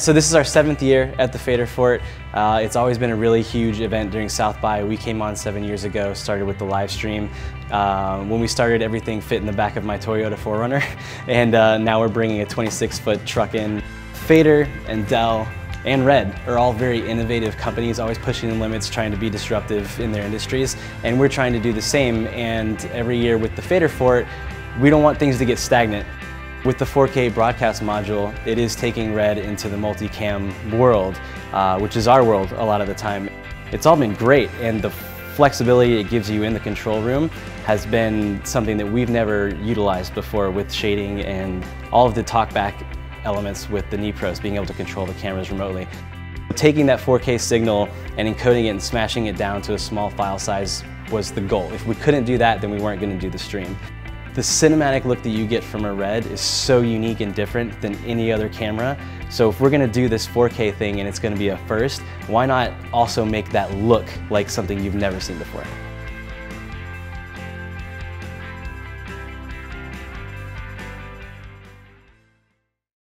So this is our seventh year at the Fader Fort. Uh, it's always been a really huge event during South by. We came on seven years ago, started with the live stream. Uh, when we started, everything fit in the back of my Toyota 4Runner, and uh, now we're bringing a 26-foot truck in. Fader and Dell and Red are all very innovative companies, always pushing the limits, trying to be disruptive in their industries, and we're trying to do the same. And every year with the Fader Fort, we don't want things to get stagnant. With the 4K broadcast module, it is taking Red into the multicam world, uh, which is our world a lot of the time. It's all been great, and the flexibility it gives you in the control room has been something that we've never utilized before with shading and all of the talkback elements with the Nipros, being able to control the cameras remotely. Taking that 4K signal and encoding it and smashing it down to a small file size was the goal. If we couldn't do that, then we weren't going to do the stream. The cinematic look that you get from a Red is so unique and different than any other camera. So if we're gonna do this 4K thing and it's gonna be a first, why not also make that look like something you've never seen before?